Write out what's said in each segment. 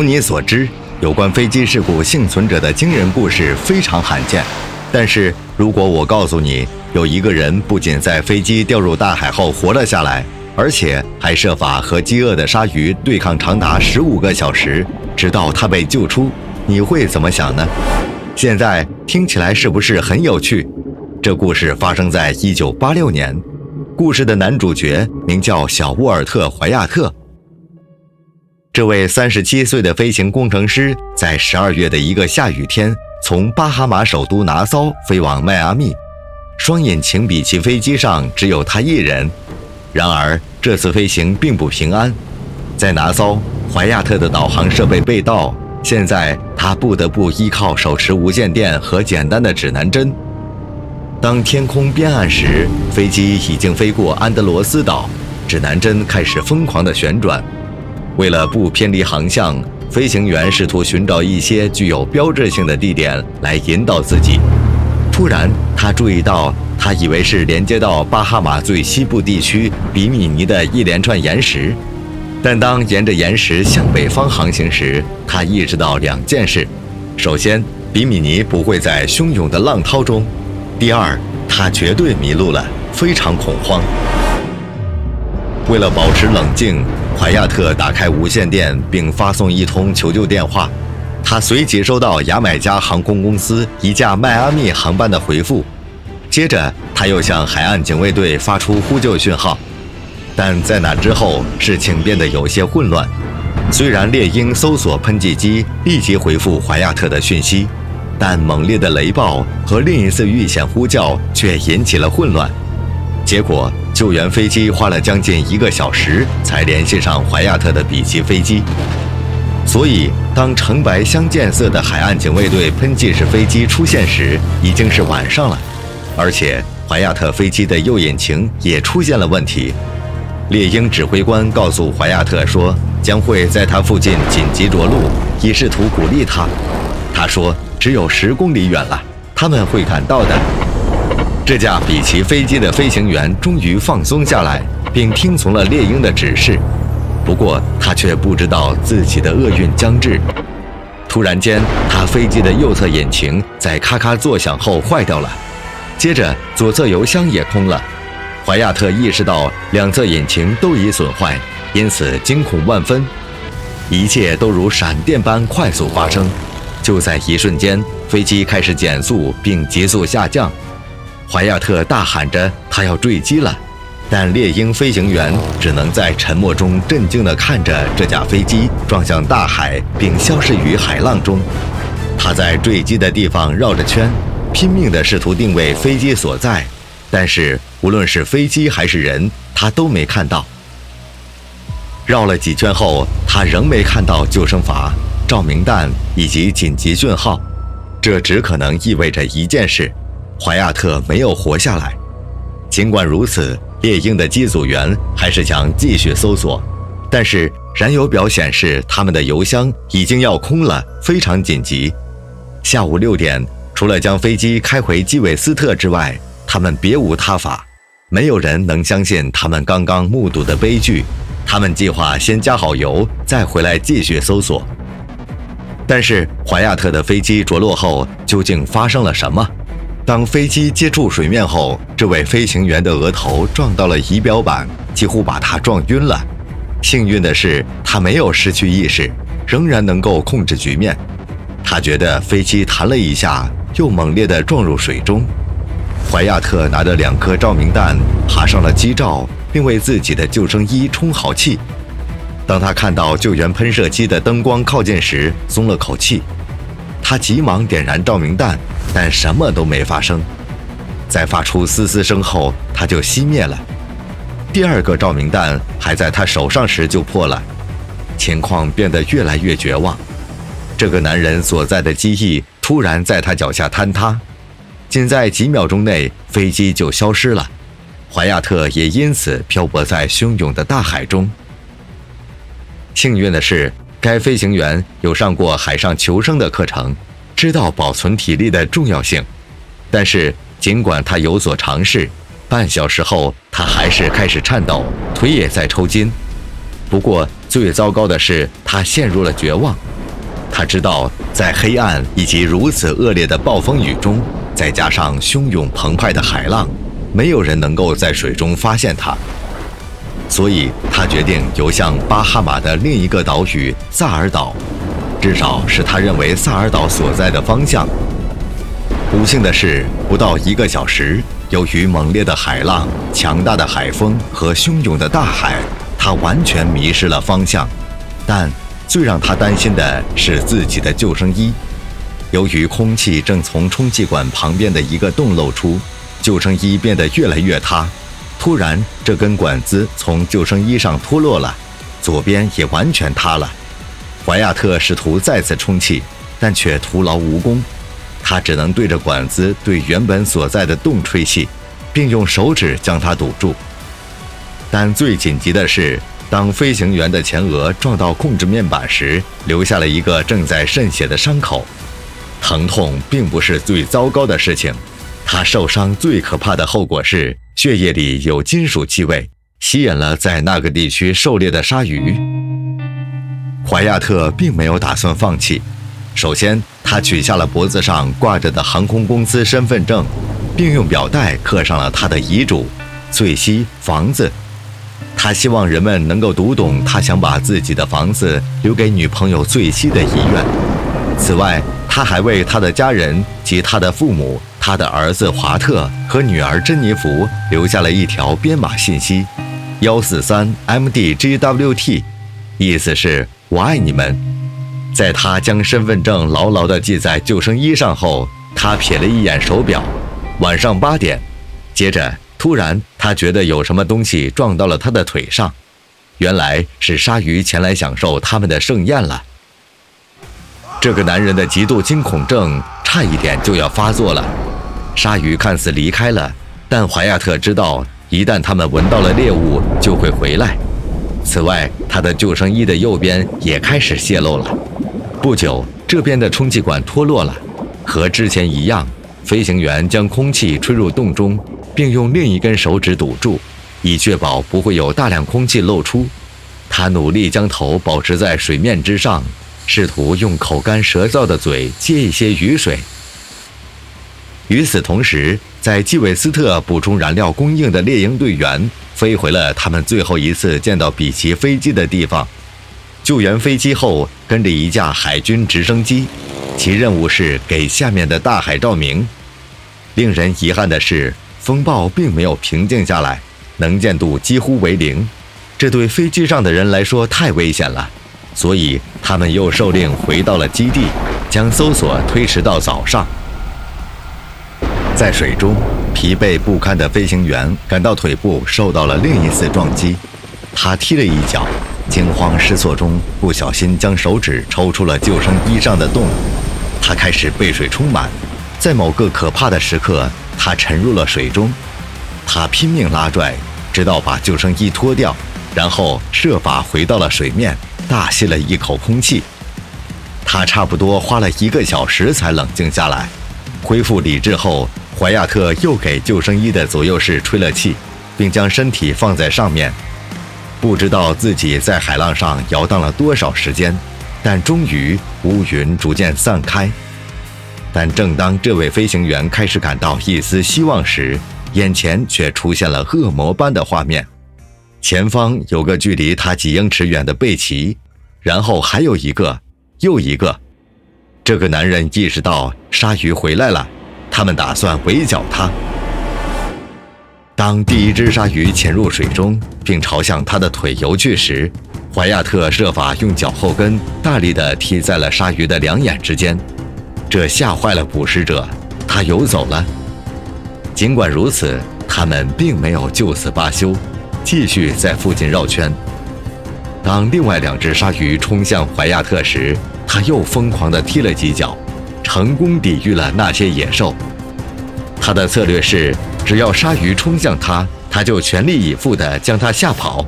如你所知，有关飞机事故幸存者的惊人故事非常罕见。但是如果我告诉你，有一个人不仅在飞机掉入大海后活了下来，而且还设法和饥饿的鲨鱼对抗长达十五个小时，直到他被救出，你会怎么想呢？现在听起来是不是很有趣？这故事发生在一九八六年，故事的男主角名叫小沃尔特·怀亚特。这位三十七岁的飞行工程师，在十二月的一个下雨天，从巴哈马首都拿骚飞往迈阿密。双引擎比奇飞机上只有他一人。然而这次飞行并不平安，在拿骚，怀亚特的导航设备被盗，现在他不得不依靠手持无线电和简单的指南针。当天空变暗时，飞机已经飞过安德罗斯岛，指南针开始疯狂地旋转。为了不偏离航向，飞行员试图寻找一些具有标志性的地点来引导自己。突然，他注意到，他以为是连接到巴哈马最西部地区比米尼的一连串岩石，但当沿着岩石向北方航行时，他意识到两件事：首先，比米尼不会在汹涌的浪涛中；第二，他绝对迷路了，非常恐慌。为了保持冷静，怀亚特打开无线电并发送一通求救电话。他随即收到牙买加航空公司一架迈阿密航班的回复，接着他又向海岸警卫队发出呼救讯号，但在那之后事情变得有些混乱。虽然猎鹰搜索喷气机立即回复怀亚特的讯息，但猛烈的雷暴和另一次遇险呼叫却引起了混乱。结果救援飞机花了将近一个小时才联系上怀亚特的比奇飞机。所以，当橙白相间色的海岸警卫队喷气式飞机出现时，已经是晚上了，而且怀亚特飞机的右引擎也出现了问题。猎鹰指挥官告诉怀亚特说，将会在他附近紧急着陆，以试图鼓励他。他说：“只有十公里远了，他们会赶到的。”这架比奇飞机的飞行员终于放松下来，并听从了猎鹰的指示。不过他却不知道自己的厄运将至。突然间，他飞机的右侧引擎在咔咔作响后坏掉了，接着左侧油箱也空了。怀亚特意识到两侧引擎都已损坏，因此惊恐万分。一切都如闪电般快速发生，就在一瞬间，飞机开始减速并急速下降。怀亚特大喊着：“他要坠机了！”但猎鹰飞行员只能在沉默中震惊地看着这架飞机撞向大海，并消失于海浪中。他在坠机的地方绕着圈，拼命地试图定位飞机所在，但是无论是飞机还是人，他都没看到。绕了几圈后，他仍没看到救生筏、照明弹以及紧急讯号。这只可能意味着一件事：怀亚特没有活下来。尽管如此。猎鹰的机组员还是想继续搜索，但是燃油表显示他们的油箱已经要空了，非常紧急。下午六点，除了将飞机开回基韦斯特之外，他们别无他法。没有人能相信他们刚刚目睹的悲剧。他们计划先加好油，再回来继续搜索。但是怀亚特的飞机着陆后，究竟发生了什么？当飞机接触水面后，这位飞行员的额头撞到了仪表板，几乎把他撞晕了。幸运的是，他没有失去意识，仍然能够控制局面。他觉得飞机弹了一下，又猛烈地撞入水中。怀亚特拿着两颗照明弹爬上了机罩，并为自己的救生衣充好气。当他看到救援喷射机的灯光靠近时，松了口气。他急忙点燃照明弹。但什么都没发生，在发出嘶嘶声后，它就熄灭了。第二个照明弹还在他手上时就破了，情况变得越来越绝望。这个男人所在的机翼突然在他脚下坍塌，仅在几秒钟内，飞机就消失了。怀亚特也因此漂泊在汹涌的大海中。幸运的是，该飞行员有上过海上求生的课程。知道保存体力的重要性，但是尽管他有所尝试，半小时后他还是开始颤抖，腿也在抽筋。不过最糟糕的是，他陷入了绝望。他知道，在黑暗以及如此恶劣的暴风雨中，再加上汹涌澎湃的海浪，没有人能够在水中发现他。所以他决定游向巴哈马的另一个岛屿萨尔岛，至少是他认为萨尔岛所在的方向。不幸的是，不到一个小时，由于猛烈的海浪、强大的海风和汹涌的大海，他完全迷失了方向。但最让他担心的是自己的救生衣，由于空气正从充气管旁边的一个洞漏出，救生衣变得越来越塌。突然，这根管子从救生衣上脱落了，左边也完全塌了。怀亚特试图再次充气，但却徒劳无功。他只能对着管子对原本所在的洞吹气，并用手指将它堵住。但最紧急的是。当飞行员的前额撞到控制面板时，留下了一个正在渗血的伤口。疼痛并不是最糟糕的事情，他受伤最可怕的后果是血液里有金属气味，吸引了在那个地区狩猎的鲨鱼。怀亚特并没有打算放弃。首先，他取下了脖子上挂着的航空公司身份证，并用表带刻上了他的遗嘱：最西房子。他希望人们能够读懂他想把自己的房子留给女朋友醉西的遗愿。此外，他还为他的家人及他的父母、他的儿子华特和女儿珍妮弗留下了一条编码信息：幺四三 MDGWT，意思是我爱你们。在他将身份证牢牢地系在救生衣上后，他瞥了一眼手表，晚上八点。接着。突然，他觉得有什么东西撞到了他的腿上，原来是鲨鱼前来享受他们的盛宴了。这个男人的极度惊恐症差一点就要发作了。鲨鱼看似离开了，但怀亚特知道，一旦他们闻到了猎物，就会回来。此外，他的救生衣的右边也开始泄漏了。不久，这边的充气管脱落了，和之前一样，飞行员将空气吹入洞中。并用另一根手指堵住，以确保不会有大量空气漏出。他努力将头保持在水面之上，试图用口干舌燥的嘴接一些雨水。与此同时，在基韦斯特补充燃料供应的猎鹰队员飞回了他们最后一次见到比奇飞机的地方。救援飞机后跟着一架海军直升机，其任务是给下面的大海照明。令人遗憾的是。风暴并没有平静下来，能见度几乎为零，这对飞机上的人来说太危险了，所以他们又受令回到了基地，将搜索推迟到早上。在水中，疲惫不堪的飞行员感到腿部受到了另一次撞击，他踢了一脚，惊慌失措中不小心将手指抽出了救生衣上的洞，他开始被水充满，在某个可怕的时刻。他沉入了水中，他拼命拉拽，直到把救生衣脱掉，然后设法回到了水面，大吸了一口空气。他差不多花了一个小时才冷静下来，恢复理智后，怀亚特又给救生衣的左右室吹了气，并将身体放在上面。不知道自己在海浪上摇荡了多少时间，但终于乌云逐渐散开。但正当这位飞行员开始感到一丝希望时，眼前却出现了恶魔般的画面：前方有个距离他几英尺远的贝奇，然后还有一个，又一个。这个男人意识到鲨鱼回来了，他们打算围剿他。当第一只鲨鱼潜入水中，并朝向他的腿游去时，怀亚特设法用脚后跟大力地踢在了鲨鱼的两眼之间。这吓坏了捕食者，他游走了。尽管如此，他们并没有就此罢休，继续在附近绕圈。当另外两只鲨鱼冲向怀亚特时，他又疯狂地踢了几脚，成功抵御了那些野兽。他的策略是，只要鲨鱼冲向他，他就全力以赴地将它吓跑。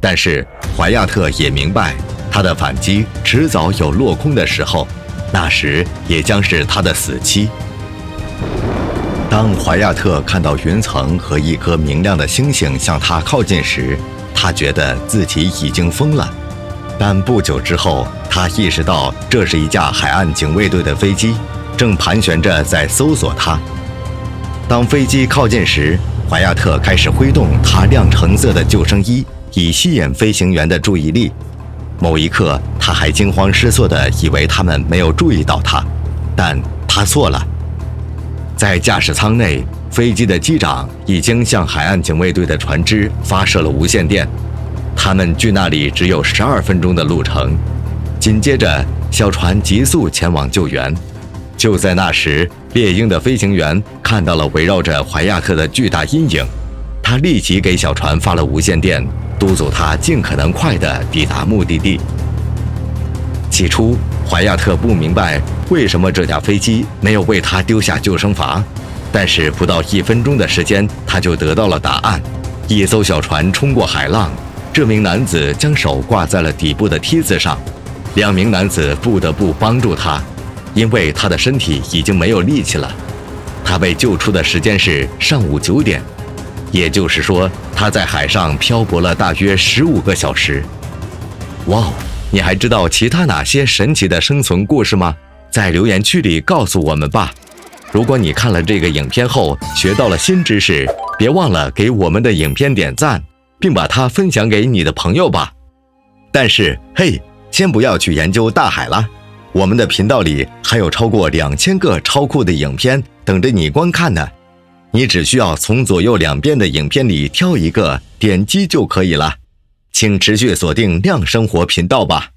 但是怀亚特也明白，他的反击迟早有落空的时候。那时也将是他的死期。当怀亚特看到云层和一颗明亮的星星向他靠近时，他觉得自己已经疯了。但不久之后，他意识到这是一架海岸警卫队的飞机，正盘旋着在搜索他。当飞机靠近时，怀亚特开始挥动他亮橙色的救生衣，以吸引飞行员的注意力。某一刻，他还惊慌失措地以为他们没有注意到他，但他错了。在驾驶舱内，飞机的机长已经向海岸警卫队的船只发射了无线电，他们距那里只有十二分钟的路程。紧接着，小船急速前往救援。就在那时，猎鹰的飞行员看到了围绕着怀亚特的巨大阴影，他立即给小船发了无线电，督促他尽可能快地抵达目的地。起初，怀亚特不明白为什么这架飞机没有为他丢下救生筏，但是不到一分钟的时间，他就得到了答案。一艘小船冲过海浪，这名男子将手挂在了底部的梯子上，两名男子不得不帮助他。因为他的身体已经没有力气了，他被救出的时间是上午九点，也就是说他在海上漂泊了大约十五个小时。哇哦，你还知道其他哪些神奇的生存故事吗？在留言区里告诉我们吧。如果你看了这个影片后学到了新知识，别忘了给我们的影片点赞，并把它分享给你的朋友吧。但是嘿，先不要去研究大海啦。我们的频道里还有超过两千个超酷的影片等着你观看呢，你只需要从左右两边的影片里挑一个，点击就可以了。请持续锁定亮生活频道吧。